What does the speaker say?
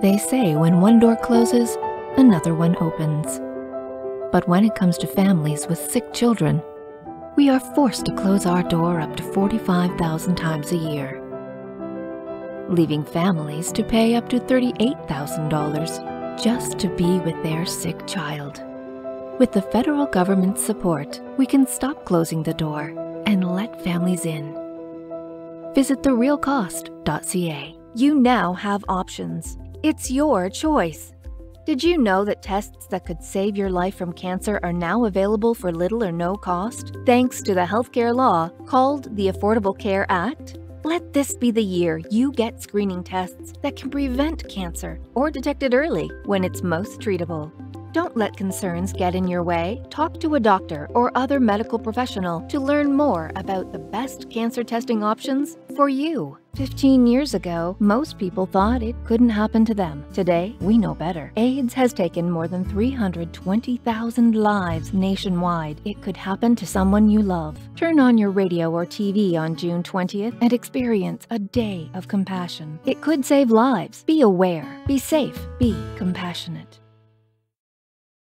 They say when one door closes, another one opens. But when it comes to families with sick children, we are forced to close our door up to 45,000 times a year, leaving families to pay up to $38,000 just to be with their sick child. With the federal government's support, we can stop closing the door and let families in. Visit therealcost.ca. You now have options. It's your choice. Did you know that tests that could save your life from cancer are now available for little or no cost, thanks to the healthcare law called the Affordable Care Act? Let this be the year you get screening tests that can prevent cancer or detect it early when it's most treatable. Don't let concerns get in your way. Talk to a doctor or other medical professional to learn more about the best cancer testing options for you. 15 years ago, most people thought it couldn't happen to them. Today, we know better. AIDS has taken more than 320,000 lives nationwide. It could happen to someone you love. Turn on your radio or TV on June 20th and experience a day of compassion. It could save lives. Be aware, be safe, be compassionate.